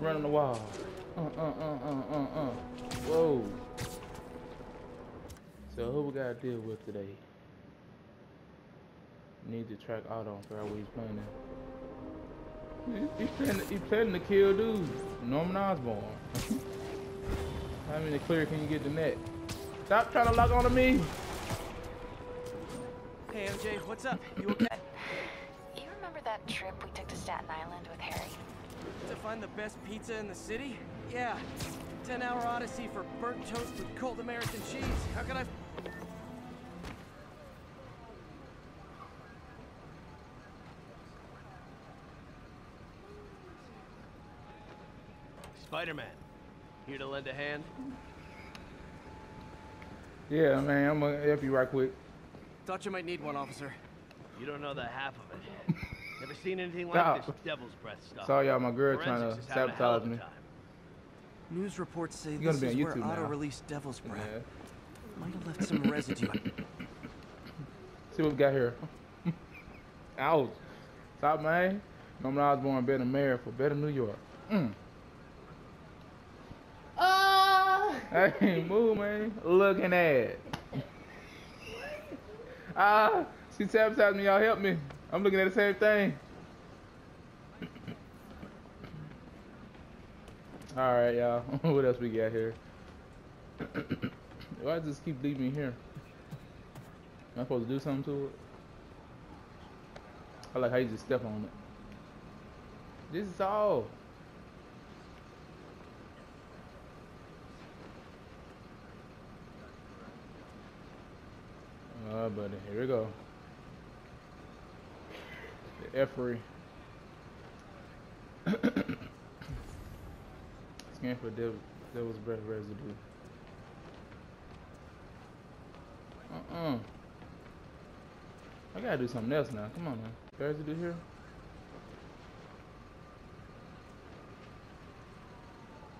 Run on the wall. Uh, uh, uh, uh, uh, uh. Whoa. So who we gotta deal with today? Need to track Otto and figure out what he's planning. He, he's planning, he's planning to kill dudes. Norman Osborn. How many clear can you get the net? Stop trying to lock onto me. Hey, MJ, what's up? You okay? You remember that trip we took to Staten Island with Harry? To find the best pizza in the city? Yeah. 10 hour odyssey for burnt toast with cold American cheese. How could I. Spider-Man, here to lend a hand? Yeah, man, I'm gonna help you right quick. Thought you might need one, officer. You don't know the half of it. Never seen anything like Stop. this devil's breath stuff. Saw y'all, my girl trying to is having a hell of sabotage me. News reports say You're this is where on YouTube Otto now. released Devil's Breath. Yeah. Might have left some residue. See what we got here. Ouch. Stop, man. Norman Osborn better mayor for better New York. Mm. Ah! Hey, move, man. Looking at. ah, she sabotaged me. Y'all help me. I'm looking at the same thing. All right, y'all. what else we got here? Why does this keep leaving me here? Am I supposed to do something to it? I like how you just step on it. This is all. Oh, buddy, here we go. Effery. Scan for devil, devil's breath residue. Uh-uh. I gotta do something else now. Come on, man. Residue here.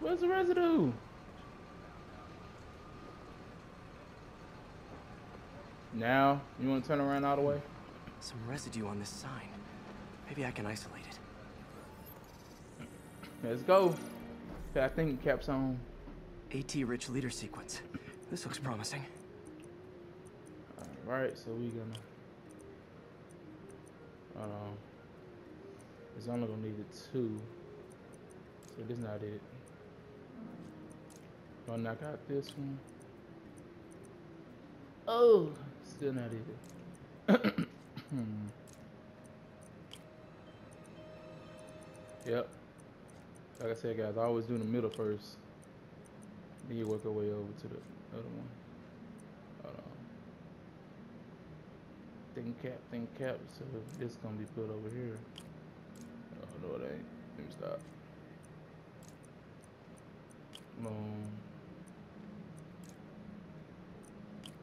Where's the residue? Now, you want to turn around all the way? Some residue on this sign. Maybe I can isolate it. Let's go. I think cap's on. AT rich leader sequence. This looks promising. Alright, so we gonna. Um, it's only gonna need it two. So this not it. Gonna knock out this one. Oh, still not it. Yep. Like I said, guys, I always do the middle first. Then you work your way over to the other one. Hold on. Think cap, think cap. So this gonna be put over here. Oh no, it ain't. Let me stop. Boom.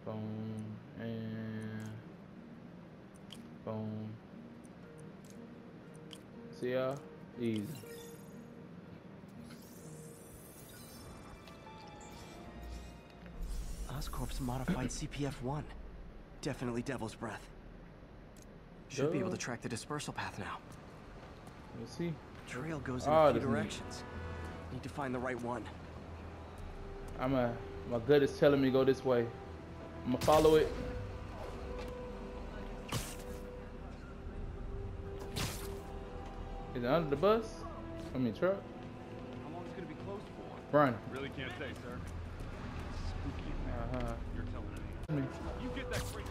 Boom and boom. See y'all? Easy. Oscorp's modified CPF-1. Definitely Devil's Breath. Should be able to track the dispersal path now. Let's see. Trail goes in Ah, a few that's neat. directions. Need to find the right one. I'm a my gut is telling me go this way. I'm gonna follow it. Is it under the bus? I mean truck? How long is it gonna be closed for? Run. Really can't say, sir. Spooky. Uh huh. You're telling me. You get that crazy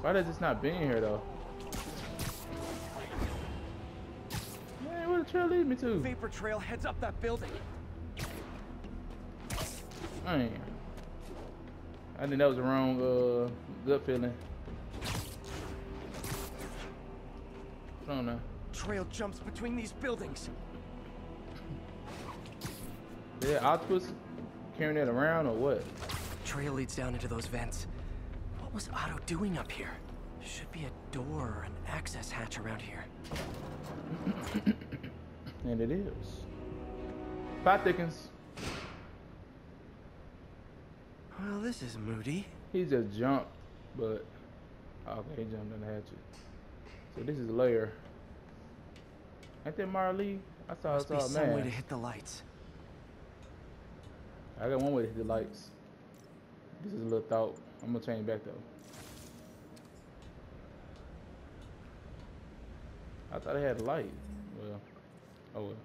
Why does this not being here though? Man, where the trail lead me to? Vapor trail heads up that building. Man. I think that was the wrong uh gut feeling. Trail jumps between these buildings. Yeah, octopus carrying that around or what? Trail leads down into those vents. What was Otto doing up here? Should be a door or an access hatch around here. and it is. Plot Dickens. Well, this is moody. He just jumped, but okay, he jumped in the hatchet. So this is a layer. Ain't that Marley? I saw Must I be saw a some way to hit the lights. I got one way to hit the lights. This is a little thought. I'm gonna change back though. I thought it had a light. Well, oh well.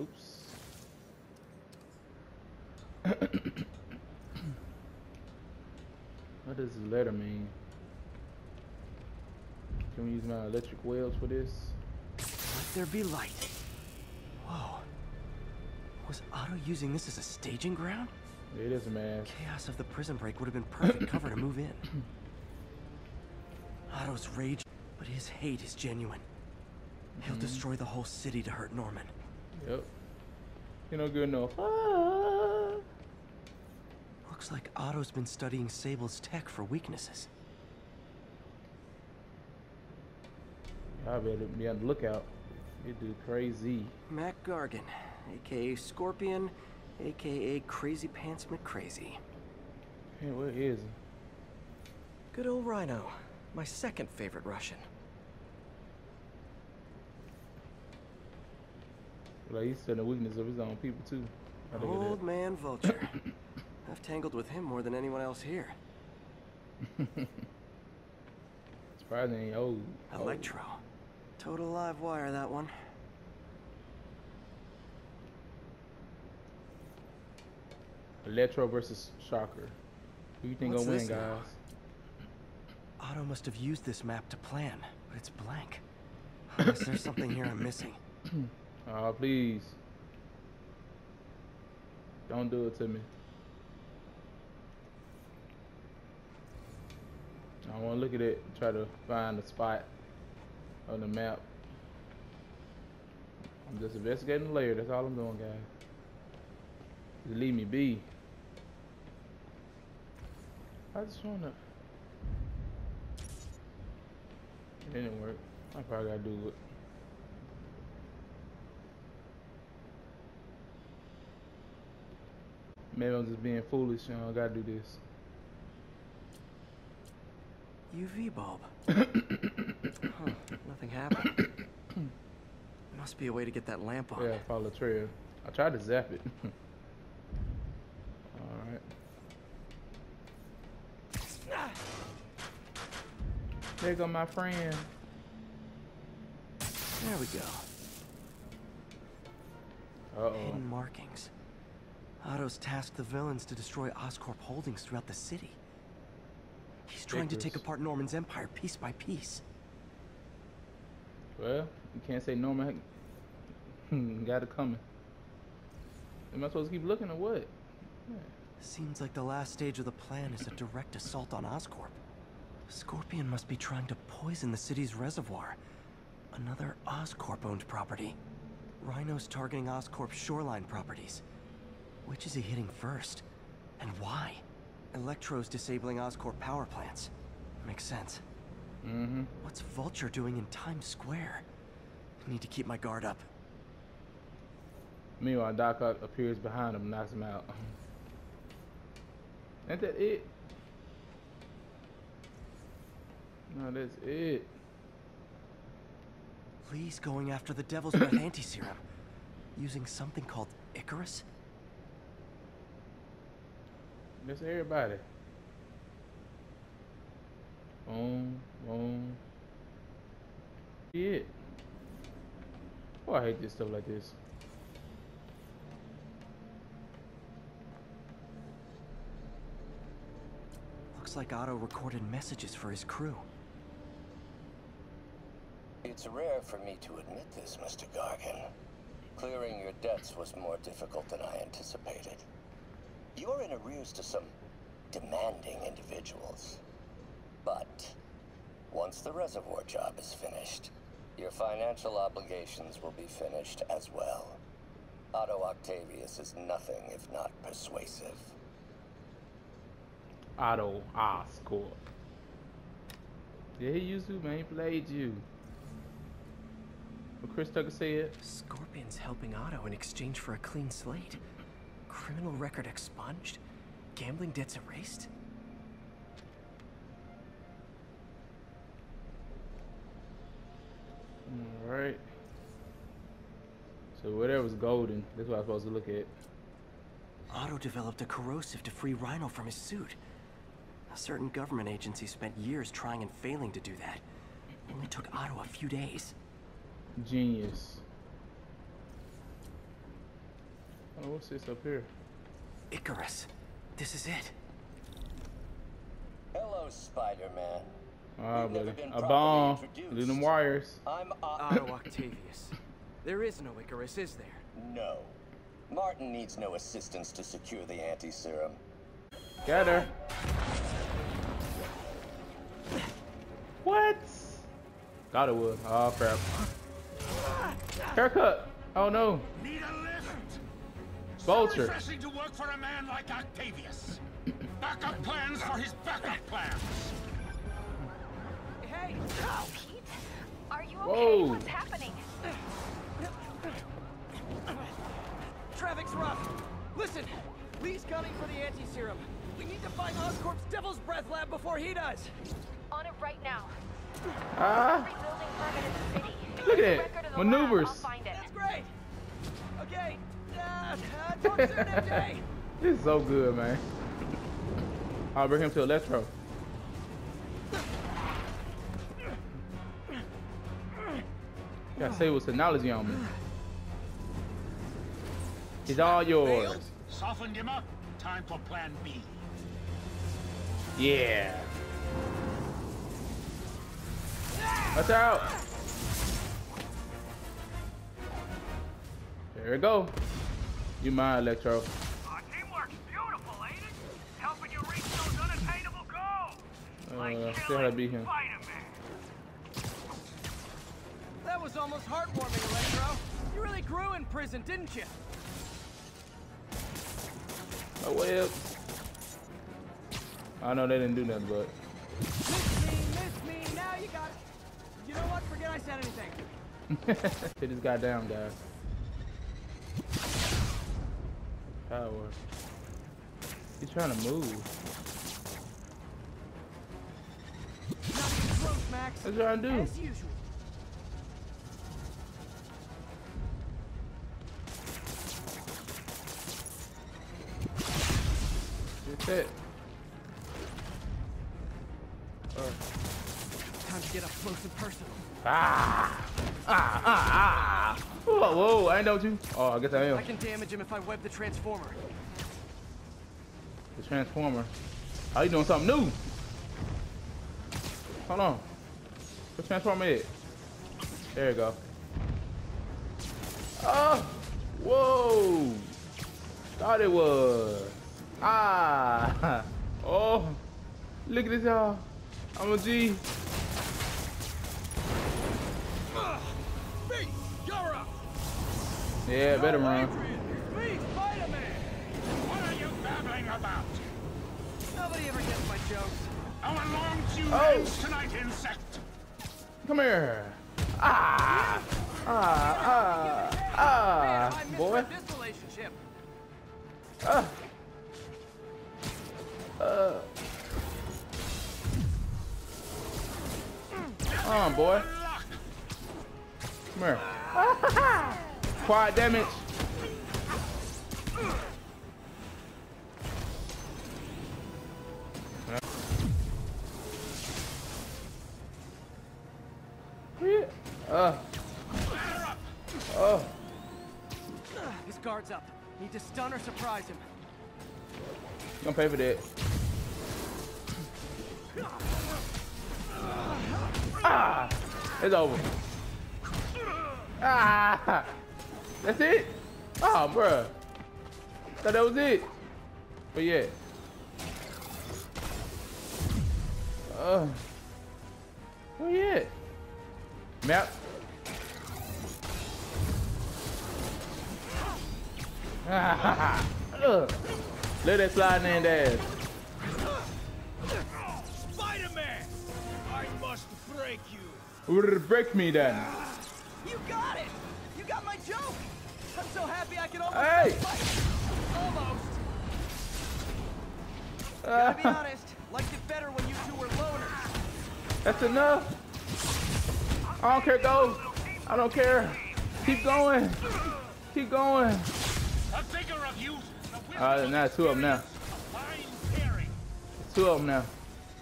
Oops. what does this letter mean? Can we use my electric webs for this? Let there be light. Whoa. Was Otto using this as a staging ground? It is man. Chaos of the prison break would have been perfect cover to move in. Otto's rage, but his hate is genuine. He'll destroy the whole city to hurt Norman. Yep. You know, good enough. Ah. Looks like Otto's been studying Sable's tech for weaknesses. I better be on the lookout. You do crazy. Mac Gargan, aka Scorpion, aka Crazy Pants McCrazy. Hey, where is he? Good old Rhino, my second favorite Russian. Like he's studying the weakness of his own people too. I Old man Vulture. I've tangled with him more than anyone else here. Surprising he ain't old. Electro. Total live wire, that one. Electro versus Shocker. Who you think What's gonna win, this now? guys? Otto must have used this map to plan, but it's blank. Unless there's something here I'm missing. Oh, please. Don't do it to me. I want to look at it, try to find a spot on the map. I'm just investigating the layer. That's all I'm doing, guys. Just leave me be. I just wanna. It didn't work. I probably gotta do it. Maybe I'm just being foolish and I gotta do this. UV bulb. huh, nothing happened. Must be a way to get that lamp on. Yeah, follow the trail. I tried to zap it. Alright. There go my friend. There we go. Uh-oh. Hidden markings. Otto's tasked the villains to destroy Oscorp holdings throughout the city. He's trying to take apart Norman's empire piece by piece. Well, you can't say Norman got it coming. Am I supposed to keep looking or what? Seems like the last stage of the plan is a direct assault on Oscorp. Scorpion must be trying to poison the city's reservoir. Another Oscorp-owned property. Rhino's targeting Oscorp's shoreline properties. Which is he hitting first? And why? Electro's disabling Oscorp power plants. Makes sense. Mm-hmm. What's Vulture doing in Times Square? I Need to keep my guard up. Meanwhile, Doc Ock appears behind him and knocks him out. Ain't that it? No, that's it. Li's going after the Devil's Breath anti-serum. Using something called Icarus? That's everybody. Boom, boom. It. Oh, I hate this stuff like this. Like Otto recorded messages for his crew. It's rare for me to admit this, Mr. Gargan. Clearing your debts was more difficult than I anticipated. You're in arrears to some demanding individuals. But once the reservoir job is finished, your financial obligations will be finished as well. Otto Octavius is nothing if not persuasive. Otto Oscorp. Yeah, he used to, man. He played you. What Chris Tucker said. Scorpion's helping Otto in exchange for a clean slate. Criminal record expunged? Gambling debts erased? Alright. So whatever's golden, that's what I'm supposed to look at. Otto developed a corrosive to free Rhino from his suit. A certain government agency spent years trying and failing to do that. It only took Otto a few days. Genius. Oh, what's this up here? Icarus. This is it. Hello, Spider-Man. Ah, You've buddy. A bomb. introduced. Do them wires. I'm Otto Octavius. There is no Icarus, is there? No. Martin needs no assistance to secure the anti-serum. Got her. What? Got it would. Oh ah, crap. Haircut. Oh no. Need a lift? Vulture. Refreshing to work for a man like Octavius. Backup plans for his backup plans. Hey! Oh, Pete! Are you okay? Whoa. What's happening? Traffic's rough. Listen, Li's gunning for the anti-serum. We need to find Oscorp's Devil's Breath lab before he does. On it right now. Ah. Every building permit in the city. Look at it. record of the Maneuvers. lab. I'll find it. That's great. Okay. Talk soon, MJ. This is so good, man. I'll bring him to Electro. Gotta say what's technology on me. It's all yours. Softened him up. Time for plan B. Yeah. Watch out. There we go. You mind, Electro. Our teamwork's beautiful, ain't it? Helping you reach those unattainable goals. Uh, still how to beat him. That was almost heartwarming, Electro. You really grew in prison, didn't you? Oh, well. I know they didn't do nothing, but. Miss me, miss me. Now you got it. What? Forget I said anything. Hit this guy down, guys. Power. He's trying to move. Close, Max. What's he trying to do? As usual. That's it. Time to get up close and personal. Ah! Ah! Ah! Ah! Whoa! Whoa! I ain't know you. Oh, I guess I am. I can damage him if I web the transformer. The Transformer. How you doing something new? Hold on. What Transformer is? There you go. Oh! Whoa! Thought it was. Ah! Oh! Look at this, y'all. I'm a G. Yeah, better run. Me, Spider-Man. What are you babbling about? Nobody ever gets my jokes. Our long few Oh. names tonight, insect. Come here. Ah! Ah! Ah! Man, Ah! I Boy. misread this relationship. Ah! Uh. Come on, boy. Come here. Quiet damage. Uh. Oh. His guard's up. Need to stun or surprise him. You gonna pay for that. Ah! It's over. Ah! That's it? Oh, bruh. Thought that was it. But yeah. Uh. Map. Let that slide in there. Spider-Man! I must break you. Break me then. So happy I can almost Hey! fight. Almost. Gotta be honest, liked it better when you two were loners. That's enough. I don't care, go. I don't care. Keep going. Keep going. A figure of use. Uh, now two of them now. Two of them now.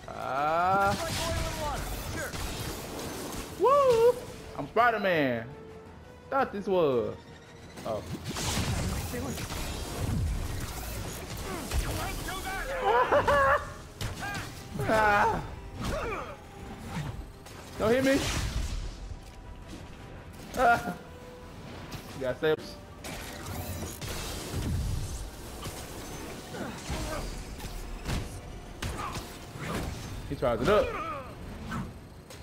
Ah. Like oil and water, sure. Woo! I'm Spider-Man. Thought this was. Oh. Ah. Don't hit me. Ah. You got steps. He tries it up.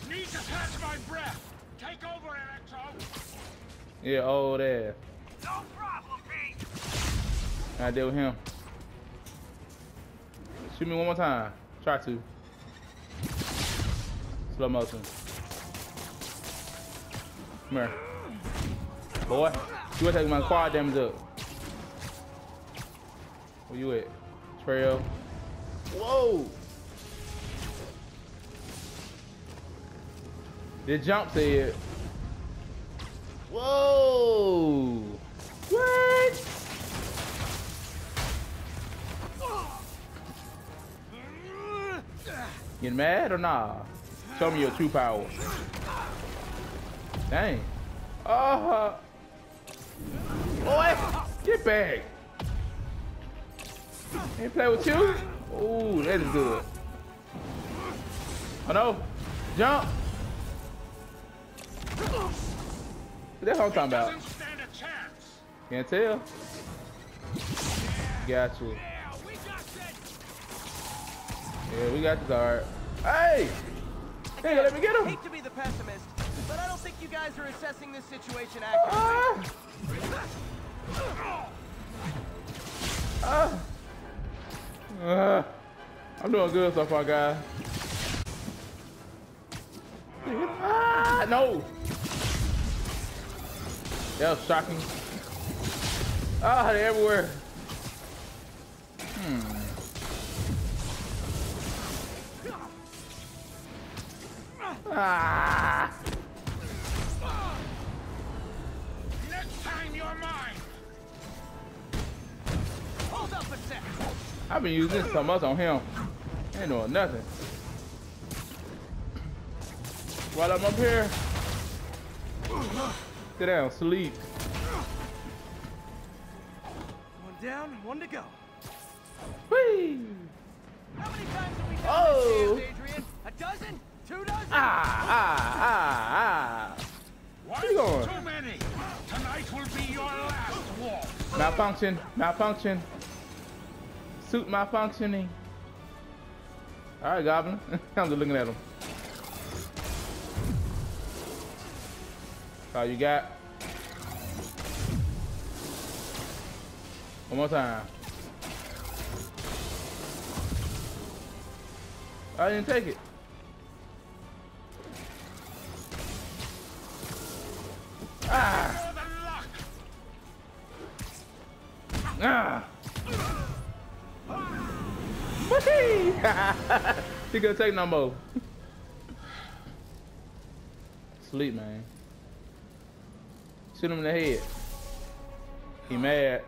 Need to catch my breath. Take over, Electro. Yeah, oh ass. No problem, Pete. I deal with him. Shoot me one more time. Try to. Slow motion. Come here. Boy, you gonna take my quad damage up. Where you at? Trail. Whoa! The jump said. Whoa! What? Getting mad or nah? Show me your true power. Dang. Uh Boy, get back. Ain't play with you? Ooh, that is good. Oh no. Jump. That's what I'm talking about. Can't tell. Got you. Yeah, we got this. Yeah, we got this alright. Hey! Hey, let me get him! Hate to be the pessimist, but I don't think you guys are assessing this situation accurately. Ah! Ah! Ah. I'm doing good so far, guys. Ah, no! That was shocking. Ah, they're everywhere. Hmm. Ah! Next time you're mine. Hold up a sec. I've been using so much on him. Ain't doing nothing. While I'm up here, sit down, sleep. Down, one to go. Whee! How many times have we done Oh. this dance, Adrian? A dozen? Two dozen? Ah, ah, ah, ah. One you going? too many. Tonight will be your last walk. Malfunction, malfunction. Suit malfunctioning. All right, Goblin. I'm just looking at him. All you got. More time. I didn't take it. Ah! Ah! He gonna take no more. Sleep, man. Shoot him in the head. He mad.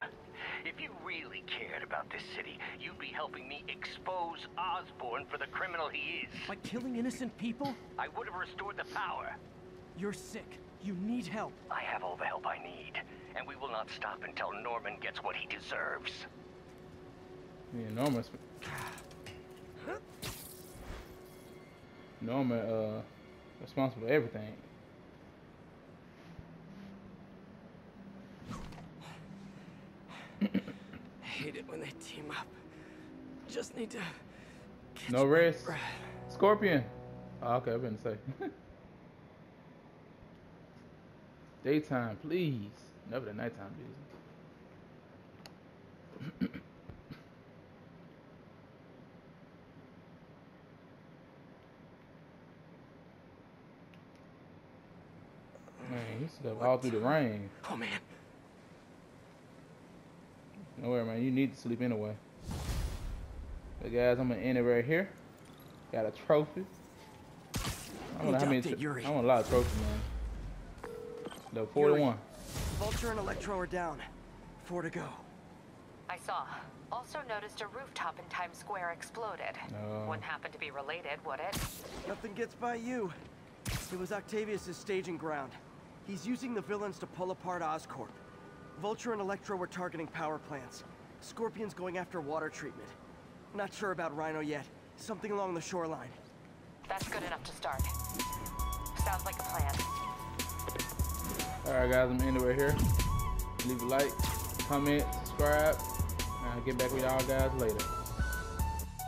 If you really cared about this city, you'd be helping me expose Osborn for the criminal he is. By killing innocent people? I would have restored the power. You're sick. You need help. I have all the help I need, and we will not stop until Norman gets what he deserves. Yeah, Norman's. Norman, uh, responsible for everything. hate it when they team up. Just need to. No rest. Scorpion. Oh, okay, I've been to say. Daytime, please. Never the nighttime busy. Man, he slept all through the rain. Oh man, No worry, man. You need to sleep anyway. But guys, I'm gonna end it right here. Got a trophy. I don't know how many. Update Yuri. I want a lot of trophies, man. Level 41. Vulture and Electro are down. Four to go. I saw. Also noticed a rooftop in Times Square exploded. No. Wouldn't happen to be related, would it? Nothing gets by you. It was Octavius's staging ground. He's using the villains to pull apart Oscorp. Vulture and Electro were targeting power plants. Scorpion's going after water treatment. Not sure about Rhino yet. Something along the shoreline. That's good enough to start. Sounds like a plan. Alright, guys, I'm gonna end it right here. Leave a like, comment, subscribe, and I'll get back with y'all guys later.